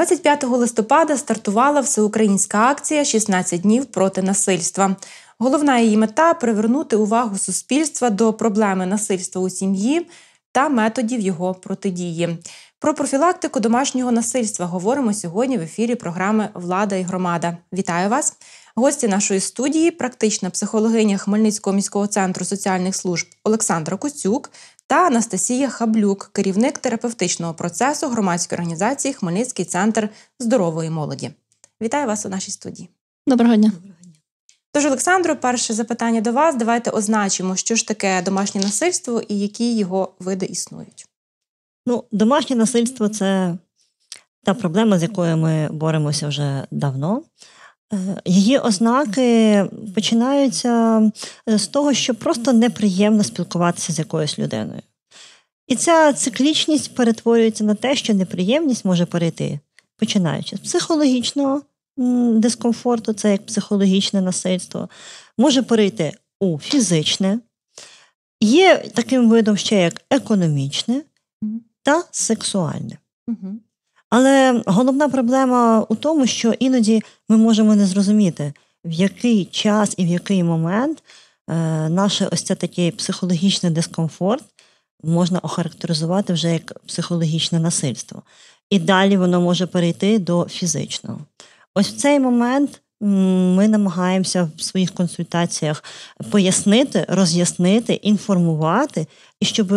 25 листопада стартувала всеукраїнська акція «16 днів проти насильства. Головна її мета привернути увагу суспільства до проблеми насильства у сім'ї та методів його протидії. Про профілактику домашнього насильства говоримо сьогодні в ефірі програми Влада і громада. Вітаю вас! Гості нашої студії, практична психологиня Хмельницького міського центру соціальних служб Олександра Костюк та Анастасія Хаблюк, керівник терапевтичного процесу громадської організації Хмельницький центр здорової молоді. Вітаю вас у нашій студії. Доброго дня. Тож, Олександро, перше запитання до вас. Давайте означимо, що ж таке домашнє насильство і які його види існують. Ну, домашнє насильство це та проблема, з якою ми боремося вже давно. Її ознаки починаються е, з того, що просто неприємно спілкуватися з якоюсь людиною. І ця циклічність перетворюється на те, що неприємність може перейти, починаючи з психологічного дискомфорту, це як психологічне насильство, може перейти у фізичне, є таким видом ще як економічне та сексуальне. Але головна проблема у тому, що іноді ми можемо не зрозуміти, в який час і в який момент е, наше ось це такий психологічний дискомфорт можна охарактеризувати вже як психологічне насильство. І далі воно може перейти до фізичного. Ось в цей момент ми намагаємося в своїх консультаціях пояснити, роз'яснити, інформувати, і щоб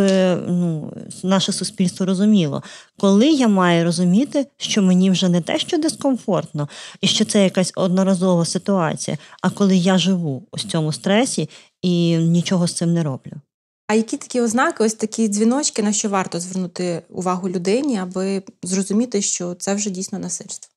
ну, наше суспільство розуміло, коли я маю розуміти, що мені вже не те, що дискомфортно, і що це якась одноразова ситуація, а коли я живу у цьому стресі і нічого з цим не роблю. А які такі ознаки, ось такі дзвіночки, на що варто звернути увагу людині, аби зрозуміти, що це вже дійсно насильство?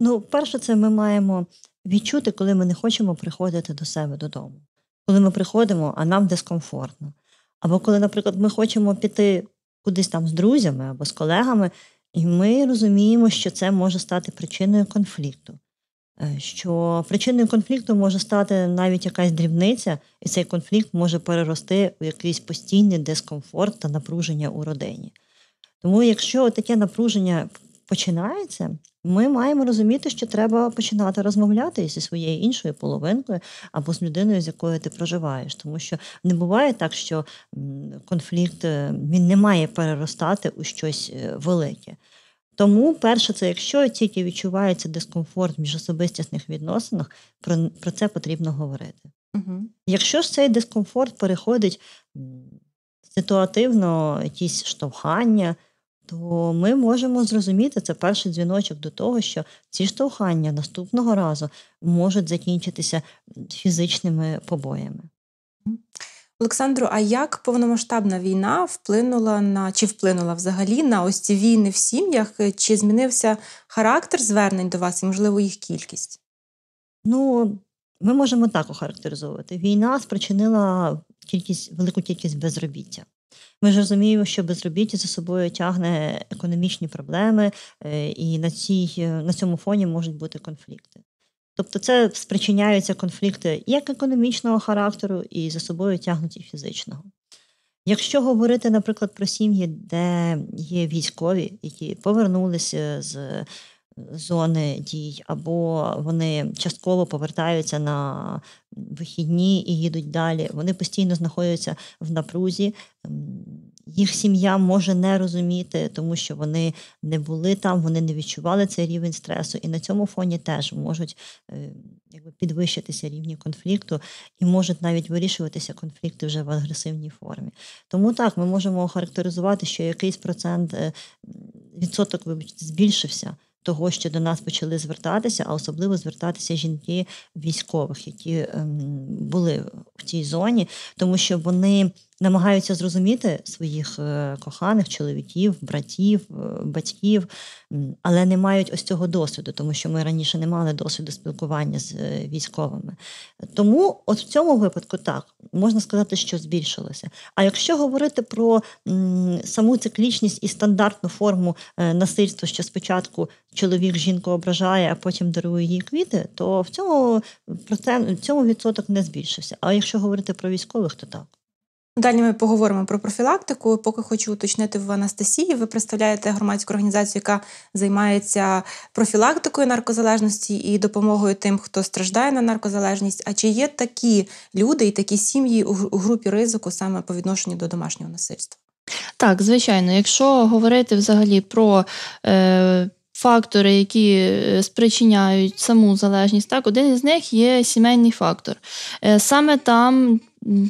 Ну, перше, це ми маємо відчути, коли ми не хочемо приходити до себе додому. Коли ми приходимо, а нам дискомфортно. Або коли, наприклад, ми хочемо піти кудись там з друзями або з колегами, і ми розуміємо, що це може стати причиною конфлікту. Е, що причиною конфлікту може стати навіть якась дрібниця, і цей конфлікт може перерости у якийсь постійний дискомфорт та напруження у родині. Тому, якщо таке напруження починається, ми маємо розуміти, що треба починати розмовляти зі своєю іншою половинкою або з людиною, з якою ти проживаєш. Тому що не буває так, що конфлікт е, він не має переростати у щось е, велике. Тому, перше, це якщо тільки відчувається дискомфорт в міжособистісних відносинах, про про це потрібно говорити. Угу. Якщо ж цей дискомфорт переходить ситуативно, якісь штовхання, то ми можемо зрозуміти це перший дзвіночок до того, що ці штовхання наступного разу можуть закінчитися фізичними побоями. Олександру, а як повномасштабна війна вплинула на чи вплинула взагалі на ось ці війни в сім'ях? Чи змінився характер звернень до вас і, можливо, їх кількість? Ну, ми можемо так охарактеризовувати. Війна спричинила кількість велику кількість безробіття. Ми ж розуміємо, що безробіття за собою тягне економічні проблеми, е, і на цій, е, на цьому фоні можуть бути конфлікти. Тобто це спричиняються конфлікти як економічного характеру, і за собою тягнуть і фізичного. Якщо говорити, наприклад, про сім'ї, де є військові, які повернулися з зони дій, або вони частково повертаються на вихідні і їдуть далі. Вони постійно знаходяться в напрузі. Їх сім'я може не розуміти, тому що вони не були там, вони не відчували цей рівень стресу, і на цьому фоні теж можуть е, якби підвищитися рівні конфлікту і можуть навіть вирішуватися конфлікти вже в агресивній формі. Тому так ми можемо охарактеризувати, що якийсь процент е, відсоток вибачте, збільшився того, що до нас почали звертатися, а особливо звертатися жінки військових, які ем, були в цій зоні, тому що вони намагаються зрозуміти своїх е, коханих чоловіків, братів, е, батьків, але не мають ось цього досвіду, тому що ми раніше не мали досвіду спілкування з е, військовими. Тому, от в цьому випадку, так можна сказати, що збільшилося. А якщо говорити про саму циклічність і стандартну форму насильства, що спочатку чоловік жінку ображає, а потім дарує їй квіти, то в цьому в цьому відсоток не збільшився. А якщо говорити про військових, то так. Далі ми поговоримо про профілактику. Поки хочу уточнити в Анастасії. Ви представляєте громадську організацію, яка займається профілактикою наркозалежності і допомогою тим, хто страждає на наркозалежність. А чи є такі люди і такі сім'ї у групі ризику саме по відношенню до домашнього насильства? Так, звичайно, якщо говорити взагалі про е, фактори, які е, спричиняють саму залежність, так, один із них є сімейний фактор. Е, саме там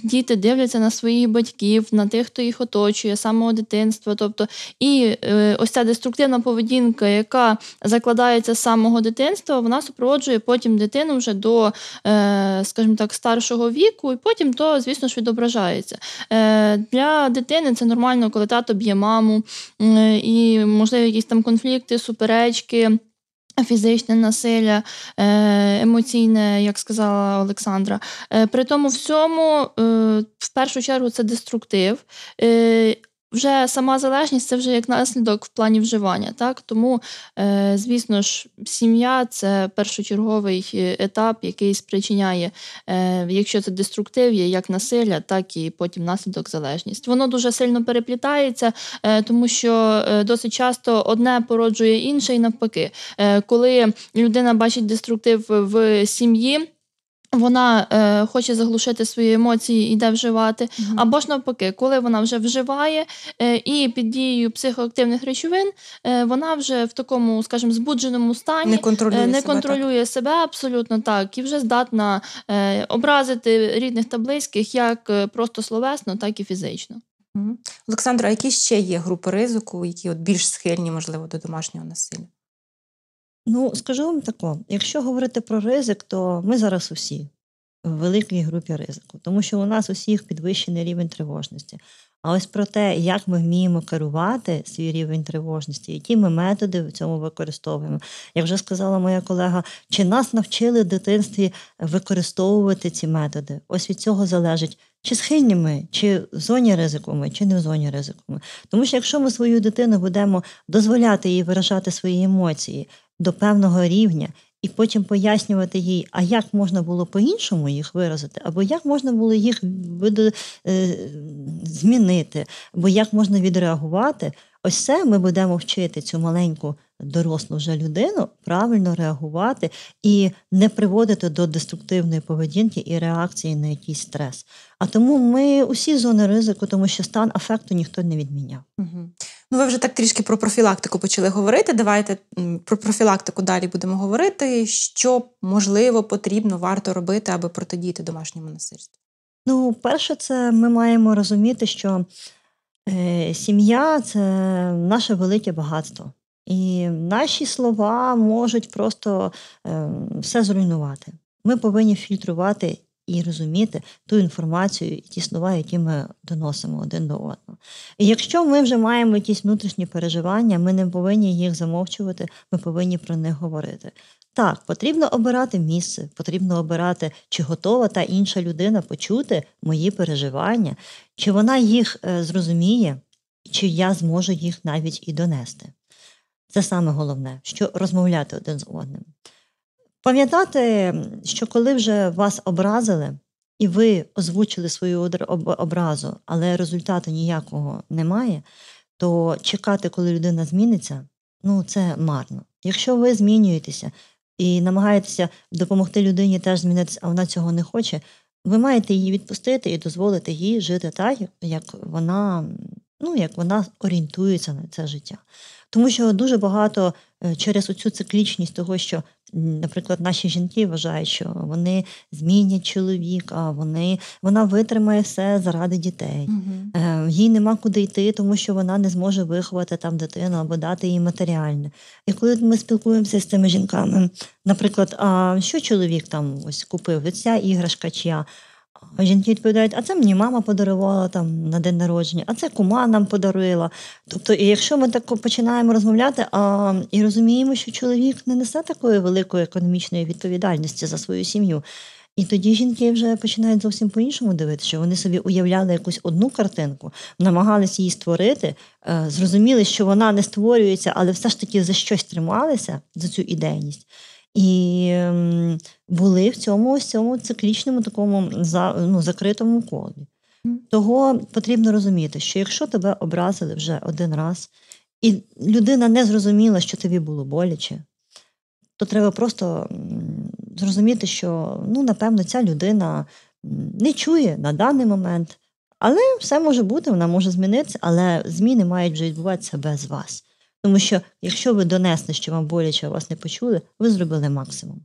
діти дивляться на своїх батьків, на тих, хто їх оточує, самого дитинства. Тобто, і е, ось ця деструктивна поведінка, яка закладається з самого дитинства, вона супроводжує потім дитину вже до, е, скажімо так, старшого віку, і потім то, звісно ж, відображається. Е, Для дитини це нормально, коли тато б'є маму, і, можливо, якісь там конфлікти, суперечки. Фізичне насилля, е, емоційне, як сказала Олександра. Е, при тому всьому, е, в першу чергу, це деструктив вже сама залежність це вже як наслідок в плані вживання. Так? Тому, е, звісно ж, сім'я це першочерговий е, етап, який спричиняє, е, якщо це деструктив, є як насилля, так і потім наслідок залежність. Воно дуже сильно переплітається, тому що досить часто одне породжує інше, і навпаки, коли людина бачить деструктив в сім'ї. Вона е, хоче заглушити свої емоції і йде вживати. Mm-hmm. Або ж навпаки, коли вона вже вживає е, і під дією психоактивних речовин, е, вона вже в такому, скажімо, збудженому стані не контролює, не себе, контролює так. себе абсолютно так, і вже здатна е, образити рідних та близьких як е, просто словесно, так і фізично. Mm-hmm. Олександра, які ще є групи ризику, які от більш схильні, можливо, до домашнього насилля? Ну, скажу вам тако, якщо говорити про ризик, то ми зараз усі в великій групі ризику, тому що у нас усіх підвищений рівень тривожності. А ось про те, як ми вміємо керувати свій рівень тривожності, які ми методи в цьому використовуємо. Як вже сказала моя колега, чи нас навчили в дитинстві використовувати ці методи? Ось від цього залежить, чи схильні ми, чи в зоні ризику ми, чи не в зоні ризику ми. Тому що якщо ми свою дитину будемо дозволяти їй виражати свої емоції, до певного рівня, і потім пояснювати їй, а як можна було по-іншому їх виразити, або як можна було їх е, змінити, або як можна відреагувати. Ось це ми будемо вчити цю маленьку дорослу вже людину правильно реагувати і не приводити до деструктивної поведінки і реакції на якийсь стрес. А тому ми усі зони ризику, тому що стан афекту ніхто не відміняв. Угу. Ну, ви вже так трішки про профілактику почали говорити. Давайте про профілактику далі будемо говорити. Що можливо потрібно, варто робити, аби протидіяти домашньому насильству? Ну, перше, це ми маємо розуміти, що е, сім'я це наше велике багатство. І наші слова можуть просто е, все зруйнувати. Ми повинні фільтрувати і розуміти ту інформацію і ті слова, які ми доносимо один до одного. І якщо ми вже маємо якісь внутрішні переживання, ми не повинні їх замовчувати, ми повинні про них говорити. Так, потрібно обирати місце, потрібно обирати, чи готова та інша людина почути мої переживання, чи вона їх е, зрозуміє, чи я зможу їх навіть і донести. Це саме головне, що розмовляти один з одним. Пам'ятати, що коли вже вас образили, і ви озвучили свою образу, але результату ніякого немає, то чекати, коли людина зміниться, ну це марно. Якщо ви змінюєтеся і намагаєтеся допомогти людині теж змінитися, а вона цього не хоче, ви маєте її відпустити і дозволити їй жити так, як вона ну, як вона орієнтується на це життя. Тому що дуже багато через оцю циклічність того, що, наприклад, наші жінки вважають, що вони змінять чоловіка, вони вона витримає все заради дітей. Угу. Їй нема куди йти, тому що вона не зможе виховати там дитину або дати їй матеріальне. І коли ми спілкуємося з цими жінками, наприклад, а що чоловік там ось купив? Ця іграшка чия? Жінки відповідають, а це мені мама подарувала там на день народження, а це кума нам подарила. Тобто, і якщо ми так починаємо розмовляти а, і розуміємо, що чоловік не несе такої великої економічної відповідальності за свою сім'ю. І тоді жінки вже починають зовсім по-іншому дивитися, що вони собі уявляли якусь одну картинку, намагалися її створити, е, зрозуміли, що вона не створюється, але все ж таки за щось трималися за цю ідейність. І ем, були в цьому ось цьому циклічному такому ну, закритому колі. Того потрібно розуміти, що якщо тебе образили вже один раз, і людина не зрозуміла, що тобі було боляче, то треба просто зрозуміти, що ну, напевно ця людина не чує на даний момент, але все може бути, вона може змінитися, але зміни мають вже відбуватися без вас. Тому що, якщо ви донесли, що вам боляче, а вас не почули, ви зробили максимум.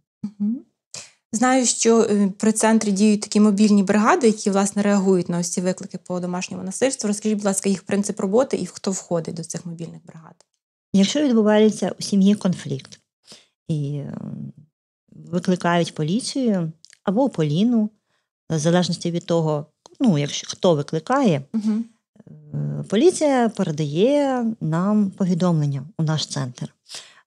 Знаю, що е, при центрі діють такі мобільні бригади, які власне реагують на ось ці виклики по домашньому насильству. Розкажіть, будь ласка, їх принцип роботи і хто входить до цих мобільних бригад? Якщо відбувається у сім'ї конфлікт і викликають поліцію або поліну, в залежності від того, ну, якщо хто викликає, угу. Поліція передає нам повідомлення у наш центр.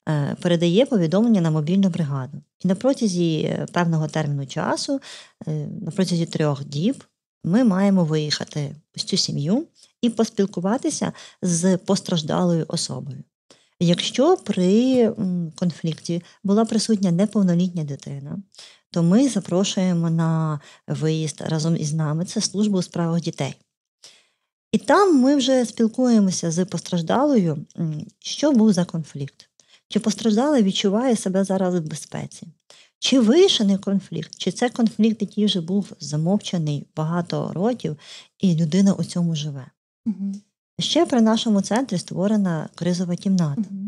Е, передає повідомлення на мобільну бригаду. І на протязі е, певного терміну часу, на протязі трьох діб, ми маємо виїхати в цю сім'ю і поспілкуватися з постраждалою особою. Якщо при конфлікті була присутня неповнолітня дитина, то ми запрошуємо на виїзд разом із нами це службу у справах дітей. І там ми вже спілкуємося з постраждалою, що був за конфлікт. Чи постраждала відчуває себе зараз в безпеці? Чи вирішений конфлікт, чи це конфлікт, який вже був замовчаний багато років, і людина у цьому живе? Угу. Ще при нашому центрі створена кризова кімната, угу.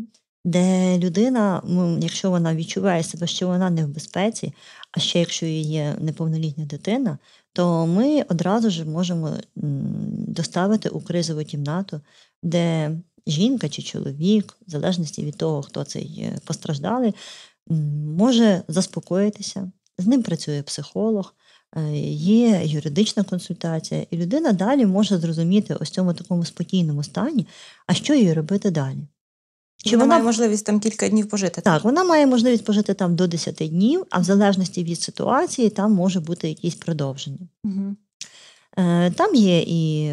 де людина, якщо вона відчуває себе, що вона не в безпеці, а ще якщо є неповнолітня дитина, то ми одразу ж можемо доставити у кризову кімнату, де жінка чи чоловік, в залежності від того, хто цей е, постраждалий, може заспокоїтися. З ним працює психолог, е, є юридична консультація, і людина далі може зрозуміти ось цьому такому спокійному стані, а що їй робити далі. Чи вона, вона має можливість там кілька днів пожити? Так, вона має можливість пожити там до 10 днів, а в залежності від ситуації там може бути якісь продовження. Угу. Е, там є і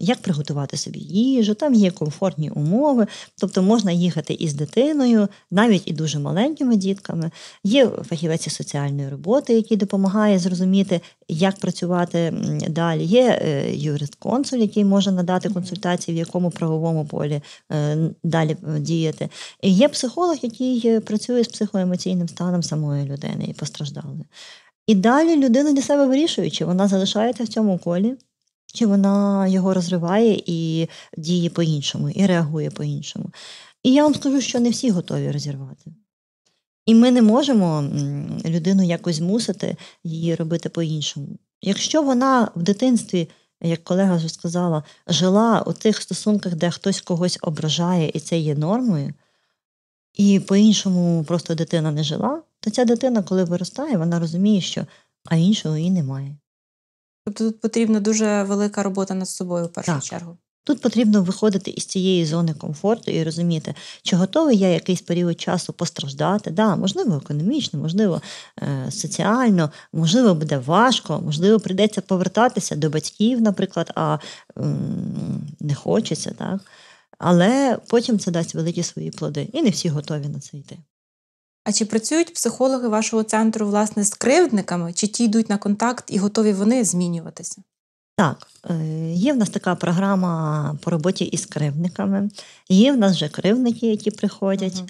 як приготувати собі їжу, там є комфортні умови, тобто можна їхати із дитиною, навіть і дуже маленькими дітками. Є фахівець соціальної роботи, який допомагає зрозуміти, як працювати далі. Є е, юрист-консуль, який може надати консультації, в якому правовому полі е, далі діяти. І Є психолог, який працює з психоемоційним станом самої людини і постраждалої. І далі людина для себе вирішує, чи вона залишається в цьому колі, чи вона його розриває і діє по-іншому, і реагує по-іншому. І я вам скажу, що не всі готові розірвати. І ми не можемо людину якось змусити її робити по-іншому. Якщо вона в дитинстві, як колега вже сказала, жила у тих стосунках, де хтось когось ображає, і це є нормою, і по-іншому просто дитина не жила, то ця дитина, коли виростає, вона розуміє, що а іншого і немає. Тобто тут потрібна дуже велика робота над собою в першу так. чергу. Тут потрібно виходити із цієї зони комфорту і розуміти, чи готовий я якийсь період часу постраждати. Да, Можливо, економічно, можливо, е, соціально, можливо, буде важко, можливо, прийдеться повертатися до батьків, наприклад, а не хочеться. так? Але потім це дасть великі свої плоди, і не всі готові на це йти. А чи працюють психологи вашого центру власне з кривдниками, чи ті йдуть на контакт і готові вони змінюватися? Так, е, є в нас така програма по роботі із кривдниками. Є в нас вже кривдники, які приходять. Угу.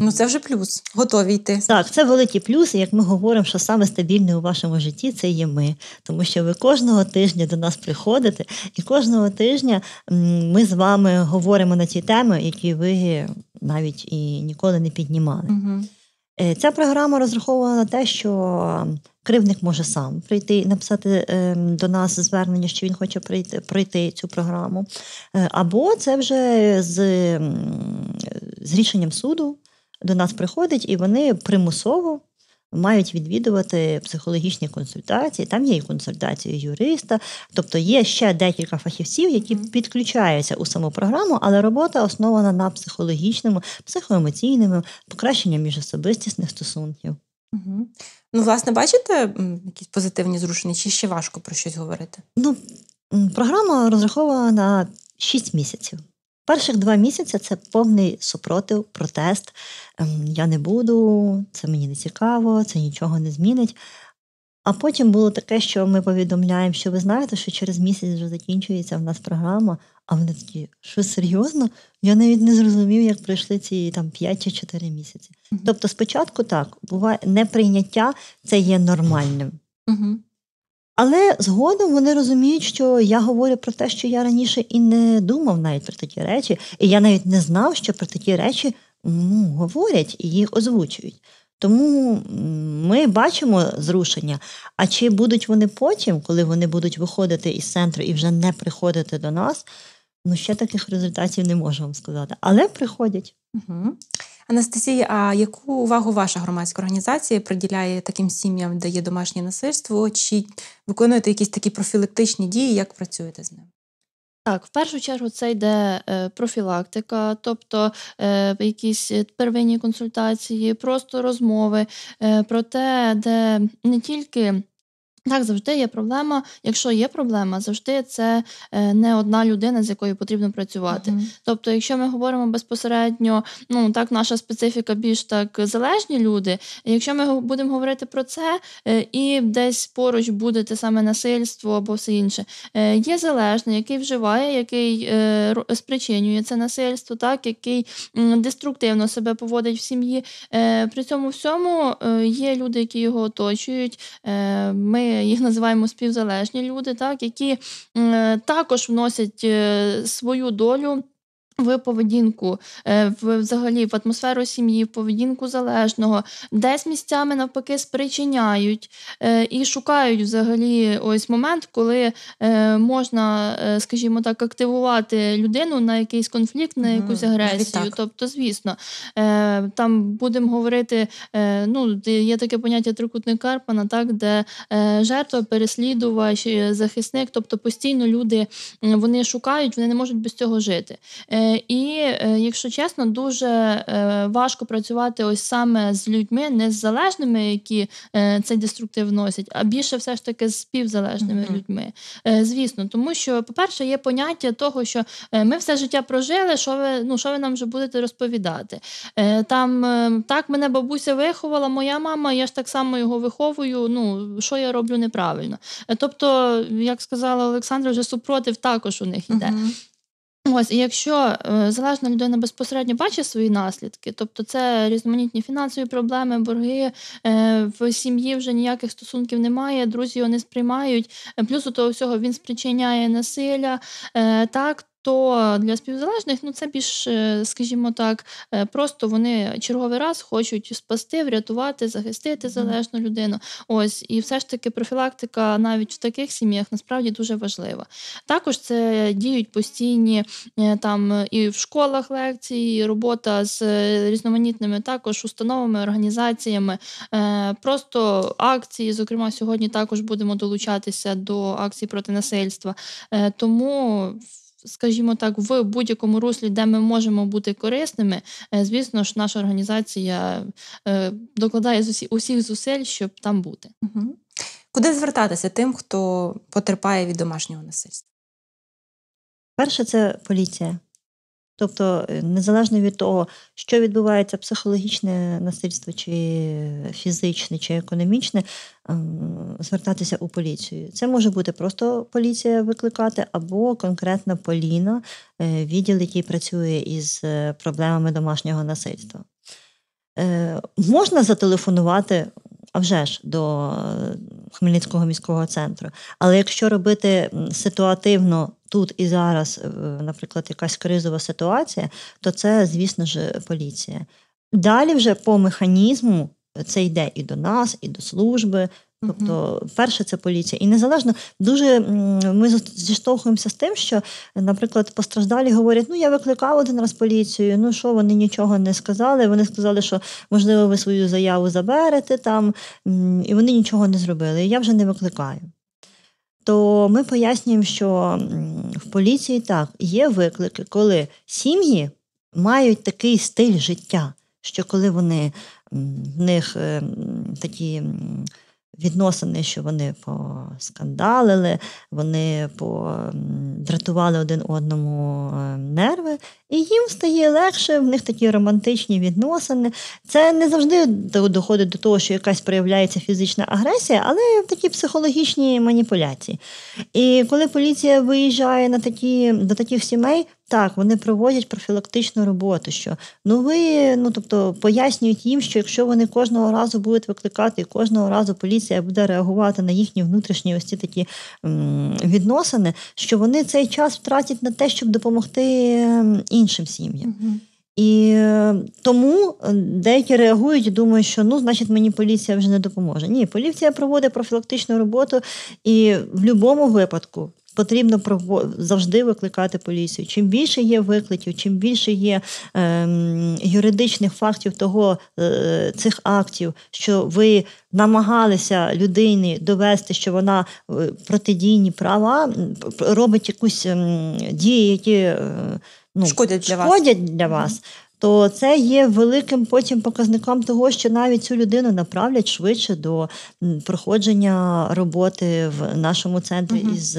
Ну, це вже плюс, готові йти. Так, це великий плюс. Як ми говоримо, що саме стабільне у вашому житті це є ми. Тому що ви кожного тижня до нас приходите, і кожного тижня ми з вами говоримо на ті теми, які ви навіть і ніколи не піднімали. Угу. Ця програма розрахована на те, що кривник може сам прийти і написати ем, до нас звернення, що він хоче пройти пройти цю програму. Е, або це вже з, з рішенням суду до нас приходить, і вони примусово мають відвідувати психологічні консультації. Там є і консультації юриста, тобто є ще декілька фахівців, які підключаються у саму програму, але робота основана на психологічному, психоемоційному покращенні міжособистісних стосунків. Угу. Ну, власне, бачите якісь позитивні зрушення, чи ще важко про щось говорити? Ну, програма розрахована на 6 місяців. Перших два місяці це повний супротив, протест. Ем, я не буду, це мені не цікаво, це нічого не змінить. А потім було таке, що ми повідомляємо, що ви знаєте, що через місяць вже закінчується в нас програма. А вони такі, що серйозно? Я навіть не зрозумів, як пройшли ці там 5 чи 4 місяці. Тобто, спочатку так, буває неприйняття це є нормальним. Але згодом вони розуміють, що я говорю про те, що я раніше і не думав навіть про такі речі, і я навіть не знав, що про такі речі ну, говорять і їх озвучують. Тому ми бачимо зрушення. А чи будуть вони потім, коли вони будуть виходити із центру і вже не приходити до нас? Ну, ще таких результатів не можу вам сказати, але приходять. Угу. Анастасія, а яку увагу ваша громадська організація приділяє таким сім'ям, де є домашнє насильство? Чи виконуєте якісь такі профілактичні дії, як працюєте з ним? Так, в першу чергу це йде е, профілактика, тобто е, якісь первинні консультації, просто розмови е, про те, де не тільки так, завжди є проблема. Якщо є проблема, завжди це е, не одна людина, з якою потрібно працювати. Uh-huh. Тобто, якщо ми говоримо безпосередньо, ну так наша специфіка більш так залежні люди. Якщо ми будемо говорити про це, е, і десь поруч буде те саме насильство або все інше, е, є залежний, який вживає, який спричинює це насильство, так який деструктивно себе поводить в сім'ї. При цьому всьому є люди, які його оточують. Ми їх називаємо співзалежні люди, так, які також вносять е, свою долю в поведінку, е, в взагалі в атмосферу сім'ї, в поведінку залежного, десь місцями навпаки спричиняють е, і шукають взагалі ось момент, коли е, можна, скажімо так, активувати людину на якийсь конфлікт, на якусь агресію. Mm, тобто, звісно, там будемо говорити, ну, є таке поняття трикутник Карпана, так, де жертва, переслідувач, захисник, тобто постійно люди вони шукають, вони не можуть без цього жити. І, е, якщо чесно, дуже е, важко працювати ось саме з людьми, не з залежними, які е, цей деструктив вносять, а більше все ж таки з співзалежними mm-hmm. людьми. Звісно, тому що, по-перше, є поняття того, що ми все життя прожили, що ви ну, що ви нам вже будете розповідати. Там так мене бабуся виховала, моя мама, я ж так само його виховую. Ну, що я роблю неправильно. Тобто, як сказала Олександра, вже супротив також у них іде. Mm-hmm. Ось, і якщо е, залежна людина безпосередньо бачить свої наслідки, тобто це різноманітні фінансові проблеми, борги е, в сім'ї вже ніяких стосунків немає, друзі його не сприймають. Е, плюс у того всього він спричиняє насилля, так то для співзалежних ну це більш, е, скажімо так, е, просто вони черговий раз хочуть спасти, врятувати, захистити залежну людину. Ось і все ж таки профілактика навіть в таких сім'ях насправді дуже важлива. Також це діють постійні е, там і в школах лекції, і робота з різноманітними також установами, організаціями, просто акції. Зокрема, сьогодні також будемо долучатися до акцій проти насильства. Тому скажімо так, в будь-якому руслі, де ми можемо бути корисними, е, звісно ж, наша організація е, докладає з усіх зусиль, щоб там бути. Угу. Куди звертатися тим, хто потерпає від домашнього насильства? Перше, це поліція. Тобто, е, незалежно від того, що відбувається психологічне насильство, чи фізичне, чи економічне, ем, звертатися у поліцію. Це може бути просто поліція викликати, або конкретна Поліна, е, відділ, який працює із е, проблемами домашнього насильства. Можна зателефонувати а вже ж до Хмельницького міського центру. Але якщо робити ситуативно тут і зараз, е, наприклад, якась кризова ситуація, то це, звісно ж, поліція. Далі вже по механізму це йде і до нас, і до служби. Тобто, перше, це поліція. І незалежно дуже ми зіштовхуємося з тим, що, наприклад, постраждалі говорять: ну я викликав один раз поліцію, ну що вони нічого не сказали. Вони сказали, що можливо ви свою заяву заберете там, і вони нічого не зробили. І я вже не викликаю то ми пояснюємо, що в поліції так є виклики, коли сім'ї мають такий стиль життя, що коли вони в них е, такі відносини, що вони поскандалили, вони дратували один одному е, нерви, і їм стає легше, в них такі романтичні відносини. Це не завжди доходить до того, що якась проявляється фізична агресія, але такі психологічні маніпуляції. І коли поліція виїжджає на такі, до таких сімей, так, вони проводять профілактичну роботу. Що ну ви ну тобто пояснюють їм, що якщо вони кожного разу будуть викликати, і кожного разу поліція буде реагувати на їхні внутрішні ось ці такі м, відносини, що вони цей час втратять на те, щоб допомогти іншим сім'ям. Угу. І тому деякі реагують і думають, що ну, значить, мені поліція вже не допоможе. Ні, поліція проводить профілактичну роботу, і в будь-якому випадку потрібно завжди викликати поліцію. Чим більше є викликів, чим більше є е, юридичних фактів того е, цих актів, що ви намагалися людині довести, що вона е, протидійні права робить якусь е, дії, які е, ну, шкодять для шкодять вас. Для вас. То це є великим потім показником того, що навіть цю людину направлять швидше до проходження роботи в нашому центрі uh із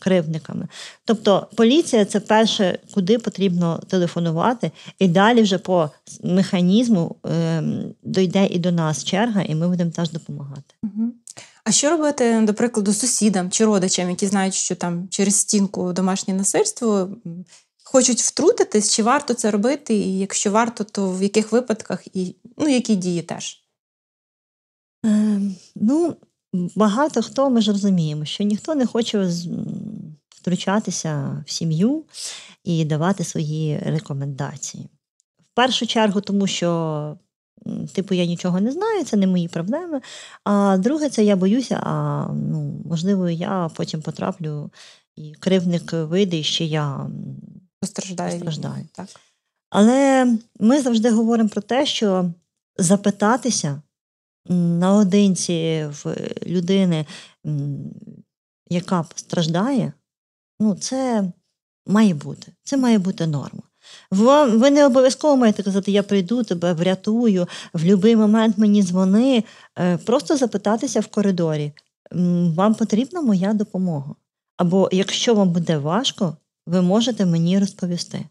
кривдниками. Тобто поліція це перше, куди потрібно телефонувати, і далі вже по механізму е, дойде і до нас черга, і ми будемо теж допомагати. Uh А що робити, до прикладу, сусідам чи родичам, які знають, що там через стінку домашнє насильство хочуть втрутитись, чи варто це робити, і якщо варто, то в яких випадках і ну, які дії теж? Е, ну, багато хто ми ж розуміємо, що ніхто не хоче втручатися в сім'ю і давати свої рекомендації. В першу чергу, тому що. Типу, я нічого не знаю, це не мої проблеми. А друге, це я боюся, а ну, можливо, я потім потраплю, і кривник вийде, і ще я постраждаю. постраждаю. Так. Але ми завжди говоримо про те, що запитатися наодинці в людини, яка постраждає, ну, це має бути. Це має бути норма. Ви не обов'язково маєте казати, я прийду, тебе врятую, в будь-який момент мені дзвони. Е, просто запитатися в коридорі, вам потрібна моя допомога. Або якщо вам буде важко, ви можете мені розповісти.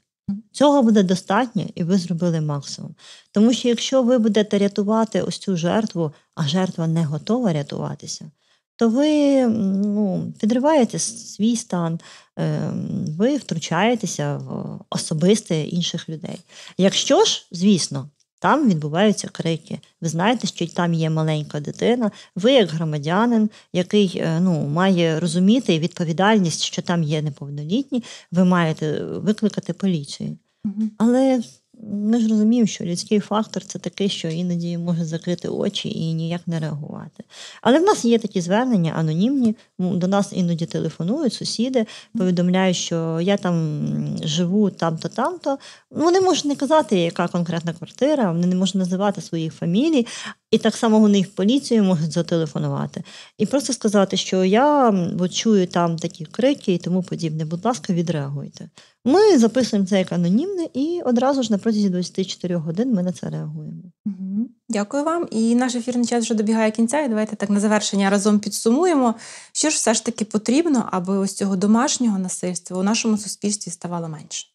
Цього буде достатньо, і ви зробили максимум. Тому що якщо ви будете рятувати ось цю жертву, а жертва не готова рятуватися, то ви ну, підриваєте свій стан, ем, ви втручаєтеся в особисте інших людей. Якщо ж, звісно, там відбуваються крики. Ви знаєте, що там є маленька дитина. Ви, як громадянин, який е, ну, має розуміти відповідальність, що там є неповнолітні, ви маєте викликати поліцію. Угу. Але ми ж розуміємо, що людський фактор це такий, що іноді може закрити очі і ніяк не реагувати. Але в нас є такі звернення анонімні. До нас іноді телефонують сусіди, повідомляють, що я там живу там-то, там-то. Вони можуть не казати, яка конкретна квартира, вони не можуть називати своїх фамілій, і так само вони в поліцію можуть зателефонувати. І просто сказати, що я от чую там такі крики і тому подібне. Будь ласка, відреагуйте. Ми записуємо це як анонімне, і одразу ж на протязі 24 годин ми на це реагуємо. Угу. Дякую вам. І наш ефірний час вже добігає кінця. І давайте так на завершення разом підсумуємо, що ж все ж таки потрібно, аби ось цього домашнього насильства у нашому суспільстві ставало менше.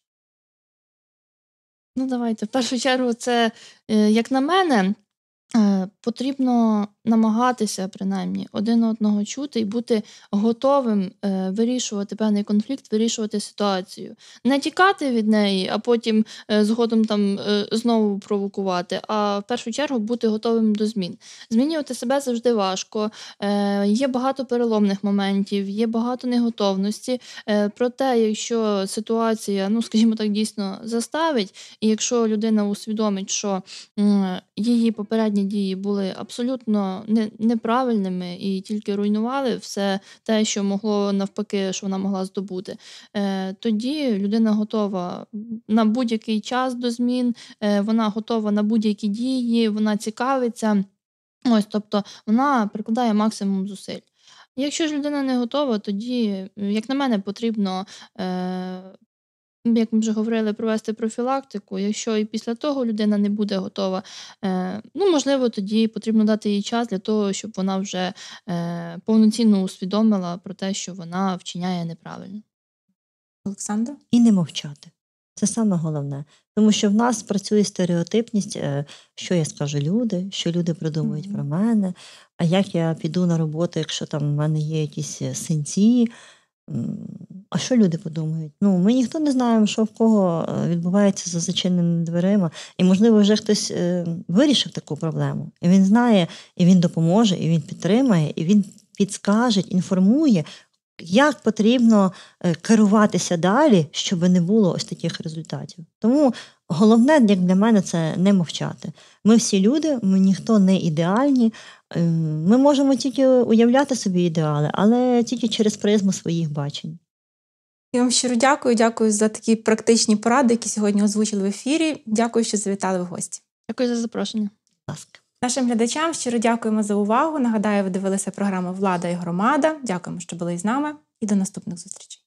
Ну, давайте. В першу чергу, це, е, як на мене, потрібно намагатися принаймні один одного чути і бути готовим е, вирішувати певний конфлікт, вирішувати ситуацію, не тікати від неї, а потім е, згодом там знову провокувати. А в першу чергу бути готовим до змін. Змінювати себе завжди важко. Є багато переломних моментів, є багато неготовності. Проте, якщо ситуація, ну скажімо так, дійсно заставить, і якщо людина усвідомить, що її попередні попередні дії були абсолютно не, неправильними і тільки руйнували все те, що могло навпаки, що вона могла здобути, е, тоді людина готова на будь-який час до змін, е, вона готова на будь-які дії, вона цікавиться. Ось, тобто вона прикладає максимум зусиль. Якщо ж людина не готова, тоді, як на мене, потрібно е, як ми вже говорили, провести профілактику. Якщо і після того людина не буде готова, е, ну можливо, тоді потрібно дати їй час для того, щоб вона вже е, повноцінно усвідомила про те, що вона вчиняє неправильно. Олександра? і не мовчати. Це саме головне. Тому що в нас працює стереотипність, е, що я скажу люди, що люди придумають Мгм. про мене, а як я піду на роботу, якщо там в мене є якісь синці. А що люди подумають? Ну, ми ніхто не знаємо, що в кого е, відбувається за зачиненими дверима. І, можливо, вже хтось е, вирішив таку проблему. І він знає, і він допоможе, і він підтримає, і він підскаже, інформує, як потрібно е, керуватися далі, щоб не було ось таких результатів. Тому головне, як для мене, це не мовчати. Ми всі люди, ми ніхто не ідеальні. Е, Ми можемо тільки уявляти собі ідеали, але тільки через призму своїх бачень. Я вам щиро дякую. Дякую за такі практичні поради, які сьогодні озвучили в ефірі. Дякую, що завітали в гості. Дякую за запрошення. Будь ласка. Нашим глядачам щиро дякуємо за увагу. Нагадаю, ви дивилися програму Влада і громада. Дякуємо, що були з нами, і до наступних зустрічей.